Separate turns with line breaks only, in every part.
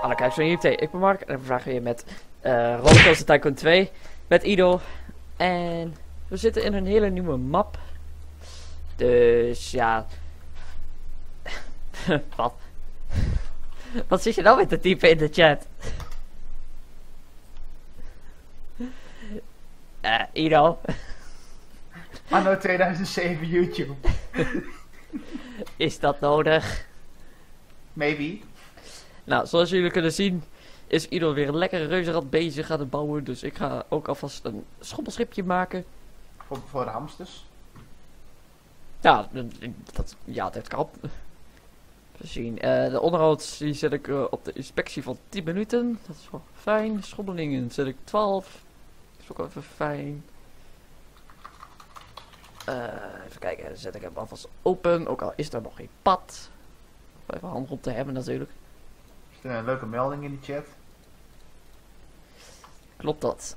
Alle kijkers van IFT, ik ben Mark en we vragen weer met eh Rollercoaster Tycoon 2 met Ido. En we zitten in een hele nieuwe map. Dus ja. Wat? Wat zit je nou met te typen in de chat? Eh, Ido,
Anno 2007 YouTube.
is dat nodig?
Maybe.
Nou, zoals jullie kunnen zien is Ido weer een lekkere reuzenrad bezig aan het bouwen. Dus ik ga ook alvast een schoppelschipje maken.
Voor, voor de hamsters.
Ja, dat, ja, dat kan. We zien. eh, de onderhoud die zet ik eh, op de inspectie van 10 minuten. Dat is wel fijn. Schommelingen zet ik 12. Dat is ook wel even fijn. Eh, even kijken, dan zet ik hem alvast open. Ook al is er nog geen pad. Even handig om te hebben natuurlijk.
Is er een leuke melding in de chat?
Klopt dat?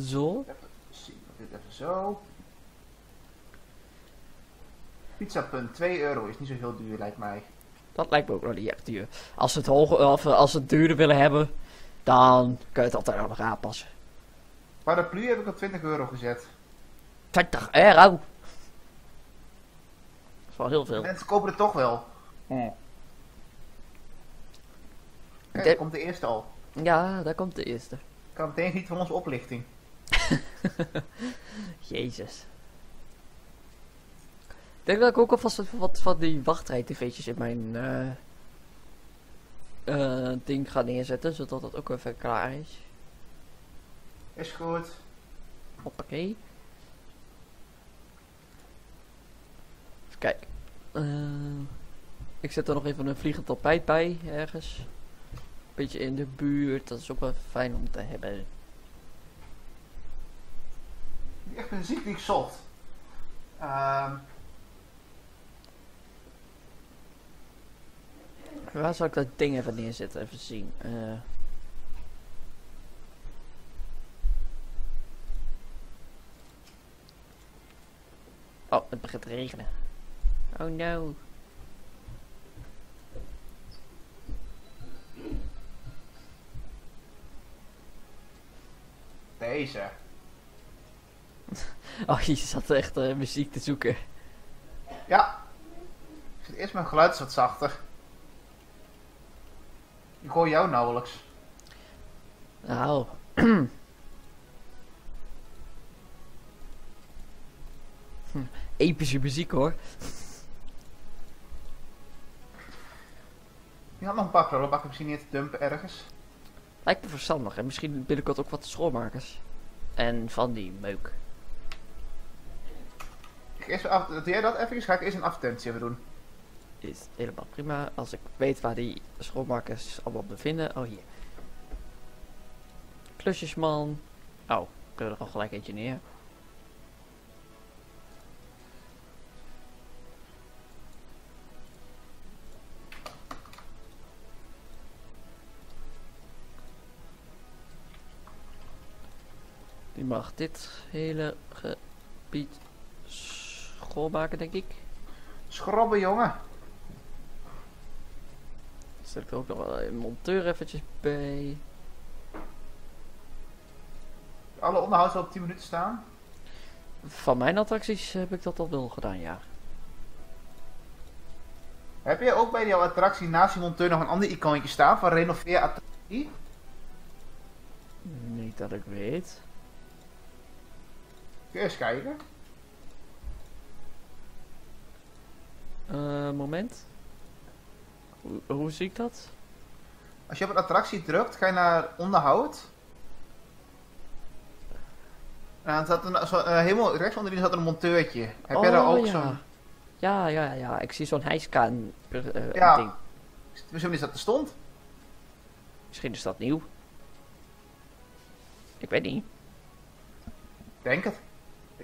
Zo.
Even zien, dit even zo. Pizzapunt, 2 euro is niet zo heel duur lijkt mij.
Dat lijkt me ook wel niet echt duur. Als ze het, hoger, of eh, als het duurder willen hebben, dan kun je het altijd nog aanpassen.
Paraplu heb ik op 20 euro gezet.
20 euro. Dat is wel heel veel.
Mensen kopen het toch wel. Kijk,
De-
daar komt de eerste al.
Ja, daar komt de eerste.
Ik kan meteen niet van onze oplichting.
Jezus. Ik denk dat ik ook alvast wat, wat van die wachtrij-tv'tjes in mijn eh, eh, ding ga neerzetten, zodat dat ook even klaar is.
Is goed.
Hoppakee. Even kijken. Eh, ik zet er nog even een vliegend tapijt bij, ergens. Beetje in de buurt, dat is ook wel fijn om te hebben.
Echt een ziek die ik zocht. Ehm,
Waar zal ik dat ding even neerzetten? Even zien. Eh. Oh, het begint te regenen. Oh no. Oh, je zat echt eh, muziek te zoeken.
Ja. Ik zet eerst mijn geluid wat zachter. Ik hoor jou nauwelijks.
Nou. Hm, Epische muziek hoor.
Je had nog een paar prullenbakken misschien neer te dumpen ergens.
Lijkt me verstandig en misschien binnenkort ook wat schoonmakers. En van die meuk.
Ik eerst af, doe jij dat even? Ga ik eerst een advertentie even doen.
Is helemaal prima. Als ik weet waar die schoonmakers allemaal bevinden. Oh, hier. Klusjesman. Oh, ik heb er al gelijk eentje neer. Mag dit hele gebied schoonmaken, denk ik.
Schrobben, jongen.
Zet ik er ook nog wel een monteur eventjes bij.
Alle onderhoud zal op 10 minuten staan.
Van mijn attracties heb ik dat al wel gedaan, ja.
Heb je ook bij jouw attractie naast die monteur nog een ander icoontje staan van renoveer attractie?
Niet dat ik weet.
Kun je eens kijken?
Eh, moment. Hoe, hoe zie ik dat?
Als je op een attractie drukt, ga je naar onderhoud. En dan zat een, zo, eh, helemaal rechts onderin zat een monteurtje. Heb jij daar ook
Oh, ja.
zo'n...
Ja, ja, ja. Ik zie zo'n hijskaan eh,
Ja.
ding.
Misschien is dat er stond?
Misschien is dat nieuw. Ik weet niet.
Denk het.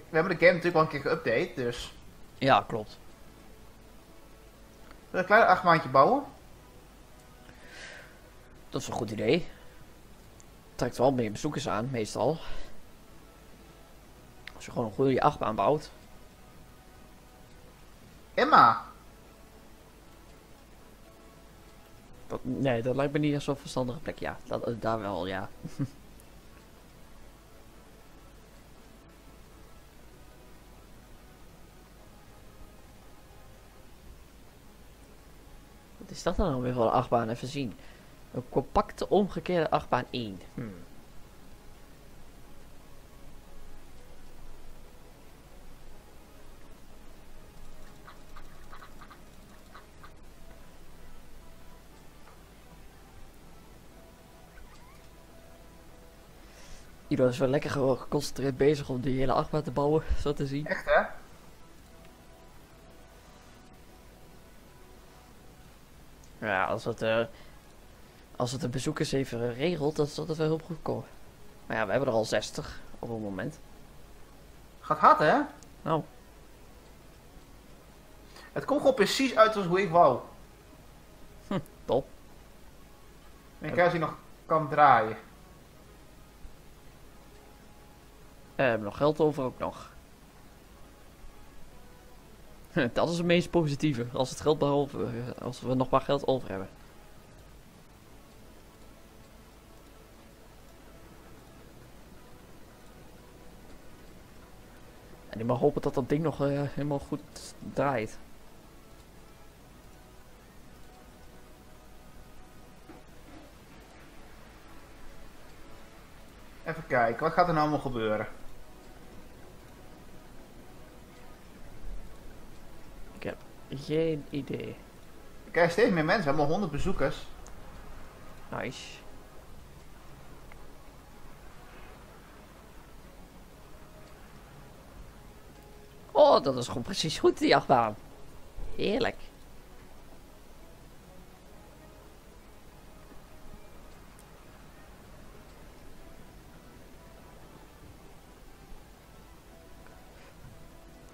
We hebben de game natuurlijk wel een keer geüpdate, dus...
Ja, klopt.
Een klein achtmaandje bouwen.
Dat is een goed idee. Trekt wel meer bezoekers aan, meestal. Als je gewoon een goede achtbaan bouwt.
Emma!
Dat, nee, dat lijkt me niet zo'n verstandige plek. Ja, dat, daar wel, ja. is dat dan nou weer voor een achtbaan? Even zien. Een compacte omgekeerde achtbaan 1. Hmm. Iedereen is wel lekker geconcentreerd bezig om die hele achtbaan te bouwen, zo te zien.
Echt hè?
Ja, als het, eh als het de bezoekers even regelt, dan zal het wel heel goed komen. Maar ja, we hebben er al 60 op het moment.
Gaat hard hè?
Nou,
Het komt gewoon precies uit als hoe ik wou.
top.
En ik als hij nog kan draaien.
Eh, we hebben nog geld over ook nog. Dat is het meest positieve. Als het geld behalve, eh, als we nog maar geld over hebben. En ik mag hopen dat dat ding nog eh, helemaal goed draait.
Even kijken, wat gaat er nou allemaal gebeuren?
Ik heb geen idee.
Ik krijg steeds meer mensen, we hebben al 100 bezoekers.
Nice. Oh, dat is gewoon precies goed, die achtbaan. Heerlijk.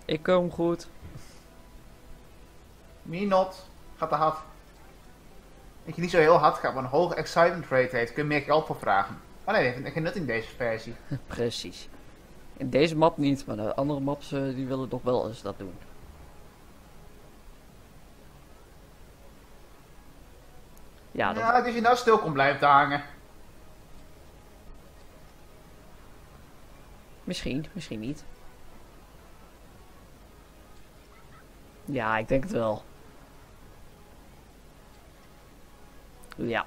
Ik kom goed.
Minot gaat te hard. Dat je niet zo heel hard gaat, maar een hoge excitement rate heeft, kun je meer geld voor vragen. Maar nee, dat heeft geen nut in deze versie.
Precies. In deze map niet, maar de andere maps eh, die willen toch wel eens dat doen. Ja, dat,
Ja, dus je nou stil kon blijven hangen.
misschien, misschien niet. Ja, ik denk het wel. Ja,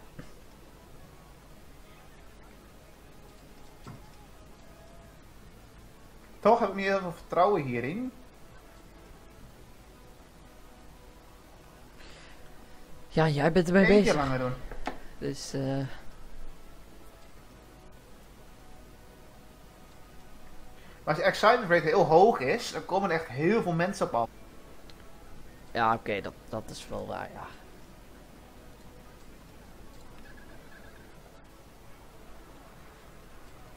Toch heb ik niet heel veel vertrouwen hierin.
ja jij bent ermee bezig.
langer doen.
Dus, eh
Maar als je excitement rate heel hoog is, dan komen er echt heel veel mensen op af.
ja, oké, dat, dat is wel waar, ja.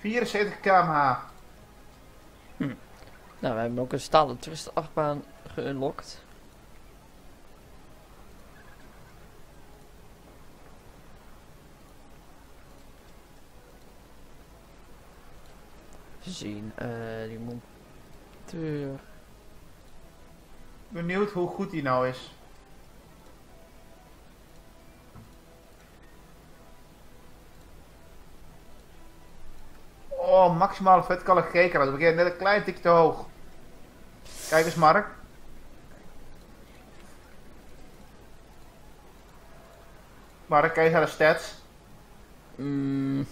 .74 kmh.
Nou, we hebben ook een stalen achtbaan geunlocked. Zien, eh, die monteur.
Benieuwd hoe goed die nou is. Oh, maximale verticale G-kracht. Dat begint net een klein tikje te hoog. Kijk eens, Mark. Mark, kijk eens naar de stats.
Mm,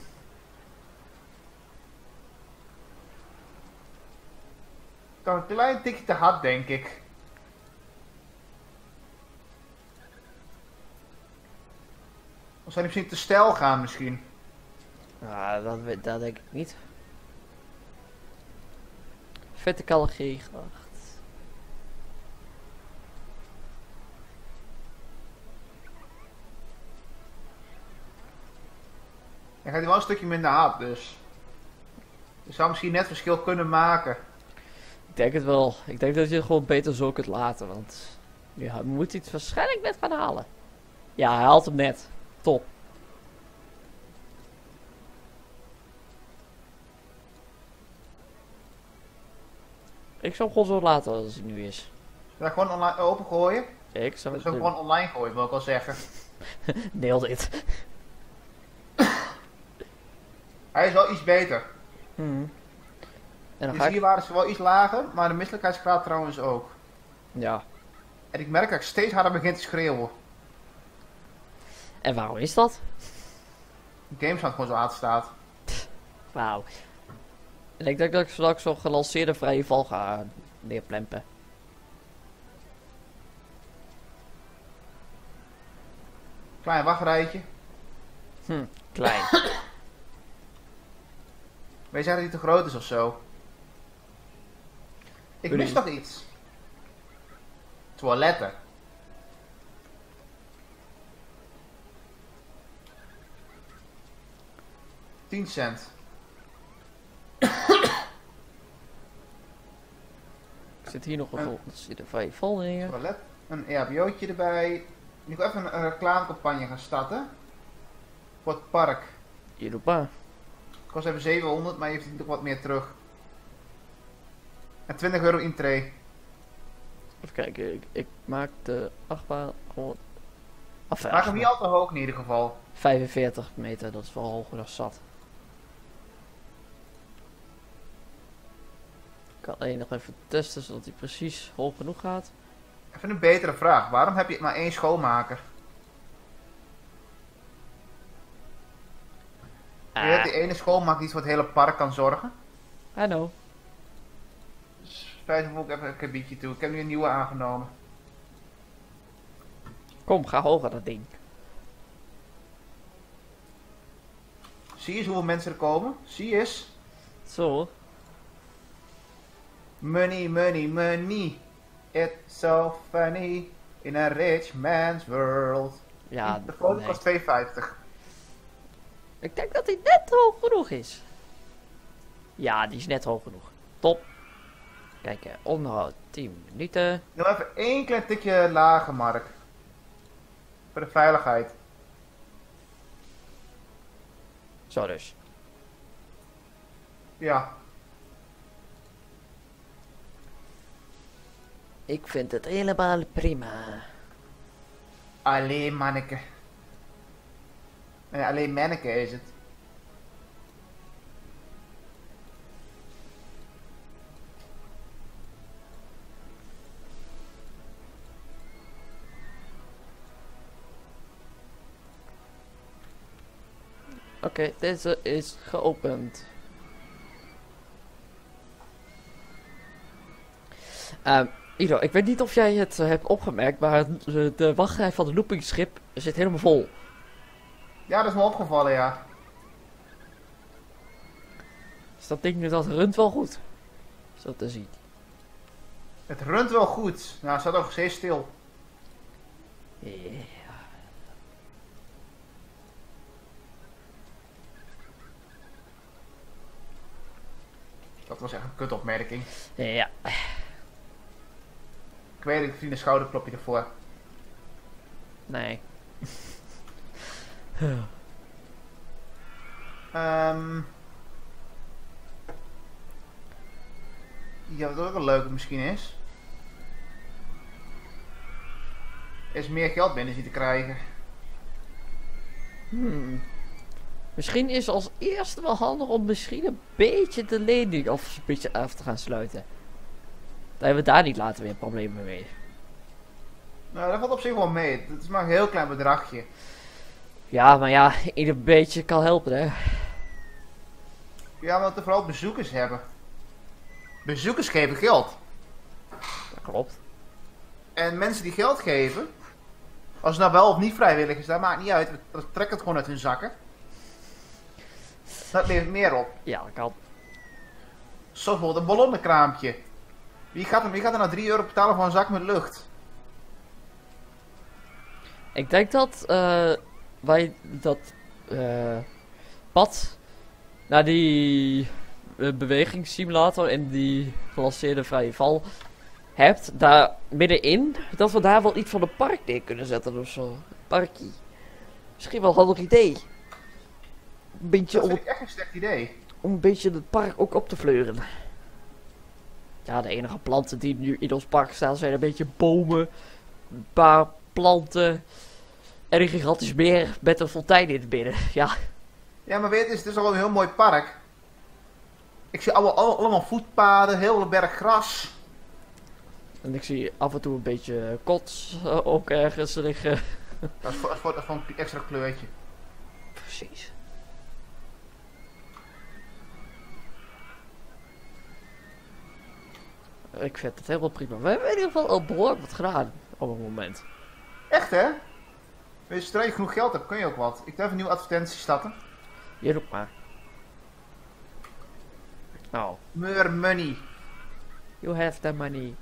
Toch een klein tikje te hard, denk ik. Of zou die misschien te stijl gaan, misschien?
ja, dat, dat denk ik niet. Verticale G-gracht.
Dan gaat hij wel een stukje minder hard, dus. Je zou misschien net verschil kunnen maken.
Ik denk het wel. Ik denk dat je het gewoon beter zo kunt laten, want ja, moet hij het waarschijnlijk net gaan halen. Ja, hij haalt hem net. Top. Ik zou gewoon zo laten als hij nu is.
Ik gewoon online opengooien?
Ik zou het doen.
gewoon online gooien, wil ik wel zeggen.
Nailed it.
Hij is wel iets beter.
Hmm. En dan
Dus
ga ik...
hier waren ze wel iets lager, maar de misselijkheidsgraad trouwens ook.
Ja.
En ik merk dat ik steeds harder begin te schreeuwen.
En waarom is dat?
Gamesound gewoon zo aan staat.
Wauw. En ik denk dat ik straks zo'n gelanceerde vrije val ga neerplempen.
Klein wachtrijtje.
Hm, klein.
Wij zeggen dat hij te groot is of zo. Ik mis nog iets. Toiletten. Tien cent.
Zit hier nog een
Ja.
gelanceerde vrije val neer.
Toilet. Een E EHBO'tje erbij. Ik wil even een, een reclamecampagne gaan starten. Voor het park.
Hier maar.
Kost even 700, maar je heeft nog wat meer terug. En 20 euro intree.
Even kijken, ik, ik maak de achtbaan gewoon... Af,
Maak hem niet al te hoog in ieder geval.
45 meter, dat is wel hoger dan zat. Kan alleen nog even testen zodat hij precies hoog genoeg gaat.
Even een betere vraag. Waarom heb je maar één schoonmaker? Je weet
Ah,
die ene schoonmaker die voor het hele park kan zorgen.
I know.
Dus 5 voeg ik even een kabietje toe. Ik heb nu een nieuwe aangenomen.
Kom, ga hoger dat ding.
Zie je eens hoeveel mensen er komen? Zie je eens?
Zo.
Money, money, money. It's so funny. In a rich man's world.
Ja,
de foto
nee.
kost 2,50.
Ik denk dat hij net hoog genoeg is. Ja, die is net hoog genoeg. Top. Kijk, eh, onderhoud 10 minuten.
Nog even één klein tikje lager, Mark. Voor de veiligheid.
Zo dus.
Ja.
Ik vind het helemaal prima.
Alleen manneke. Nee, alleen manneke is het.
Oké, deze is geopend. Ehm Ido, ik weet niet of jij het eh, hebt opgemerkt, maar de, de wachtrij van de loopingschip zit helemaal vol.
Ja, dat is me opgevallen, ja.
Dus dat ding dat runt wel goed. Zo te zien.
Het runt wel goed. Nou, het staat ook steeds stil.
Ja.
Dat was echt een kutopmerking.
Ja.
Ik weet het, ik verdien een schouderklopje ervoor.
Nee.
Ehm ja, wat ook een leuke misschien is. Is meer geld binnen zien te krijgen.
Hmm. Misschien is als eerste wel handig om misschien een beetje de lening of een beetje af te gaan sluiten. Dan hebben we daar niet later weer problemen mee.
Nou, dat valt op zich wel mee. Het is maar een heel klein bedragje.
Ja, maar ja, ieder beetje kan helpen, hè.
Ja, want we vooral bezoekers hebben. Bezoekers geven geld.
Dat klopt.
En mensen die geld geven, als het nou wel of niet vrijwillig is, dat maakt niet uit. We trekken het gewoon uit hun zakken. Dat levert meer op.
Ja, dat kan.
Zoals bijvoorbeeld een ballonnenkraampje. Wie gaat, er, wie gaat er nou 3 euro betalen voor een zak met lucht?
Ik denk dat eh, wij dat eh, pad naar die eh, bewegingssimulator en die gelanceerde vrije val hebt, daar middenin, dat we daar wel iets van een park neer kunnen zetten of zo. Parkie. Misschien wel een handig idee. Een beetje
Dat
om,
vind ik echt een slecht idee.
om een beetje het park ook op te fleuren. Ja, de enige planten die nu in ons park staan zijn een beetje bomen, een paar planten, En een gigantisch meer met een fontein in het midden. Ja,
Ja, maar weet je, het is dus al een heel mooi park. Ik zie allemaal, allemaal, voetpaden, heel berg gras.
en ik zie af en toe een beetje kots eh, ook ergens liggen.
Dat is voor, dat is voor, dat is voor een extra kleurtje.
Precies. Ik vind het helemaal prima. We hebben in ieder geval al behoorlijk wat gedaan op het moment.
Echt hè? Weet je, genoeg geld hebt, kun je ook wat. Ik doe even een nieuwe advertentie starten.
Je doet maar. Nou,
More money.
you have the money.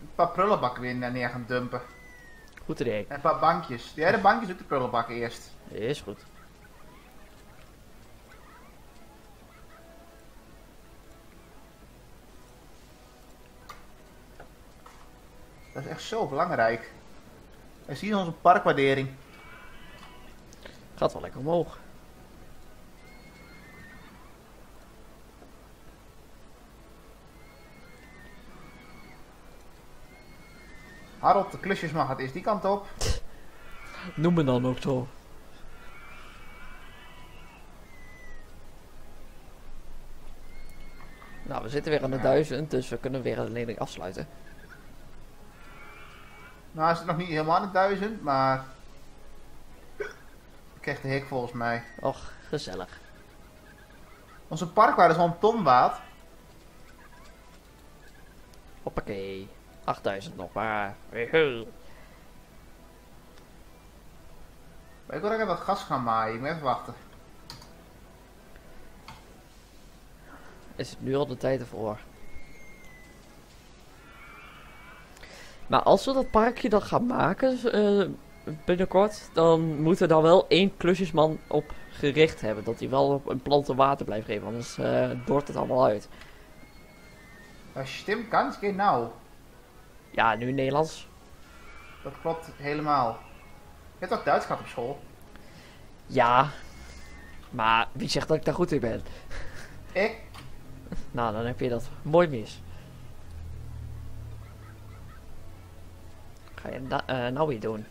Een paar prullenbakken weer neer gaan dumpen.
Goed idee.
En een paar bankjes. Ja, de bankjes ook de prullenbakken eerst.
Is goed.
Dat is echt zo belangrijk. En zie je onze parkwaardering.
Gaat wel lekker omhoog.
Harold, de klusjesman gaat eerst die kant op.
Noem me dan ook zo. Nou, we zitten weer aan de duizend, dus we kunnen weer een lening afsluiten.
Nou, is het nog niet helemaal de duizend, maar... Ik krijg de hik volgens mij.
Och, gezellig.
Onze parkwaarde is al een ton waard.
Hoppakee. 8000 nog. Maar
ik wil even wat gas gaan maaien. Ik moet even wachten.
Is het nu al de tijd ervoor? Maar als we dat parkje dan gaan maken eh, binnenkort, dan moet er dan wel één klusjesman op gericht hebben. Dat hij wel een planten water blijft geven, anders eh dort het allemaal uit.
Dat stim kan, genau.
Ja, nu Nederlands.
Dat klopt helemaal. Je hebt ook Duits gehad op school.
Ja. Maar wie zegt dat ik daar goed in ben?
Ik?
Nou, dan heb je dat mooi mis. Ga je eh, nou weer doen?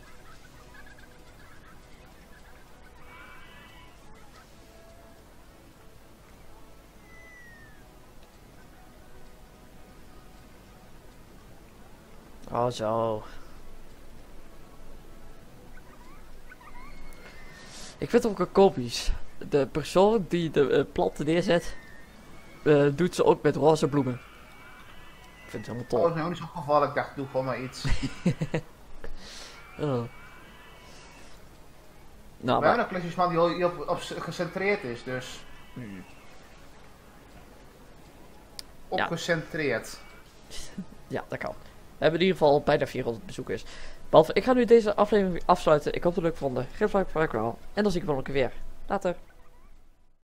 Oh, zo. Ik vind ook een komisch. De persoon die de eh, planten neerzet, eh, doet ze ook met roze bloemen. Vind het helemaal
Oh, dat is nou niet zo'n geval. Ik dacht, doe gewoon maar iets.
Oh. Nou,
We
maar,
hebben een klusjesman die hier op, op gecentreerd is, dus...
Hmm.
Op
Ja. dat kan. We hebben in ieder geval bijna 400 bezoekers. Behalve, ik ga nu deze aflevering afsluiten. Ik hoop dat het leuk vonden. Geef een like voor wel. En dan zie ik je volgende keer weer. Later.